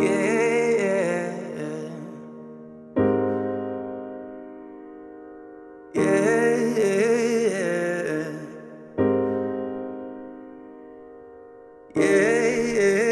yeah, yeah.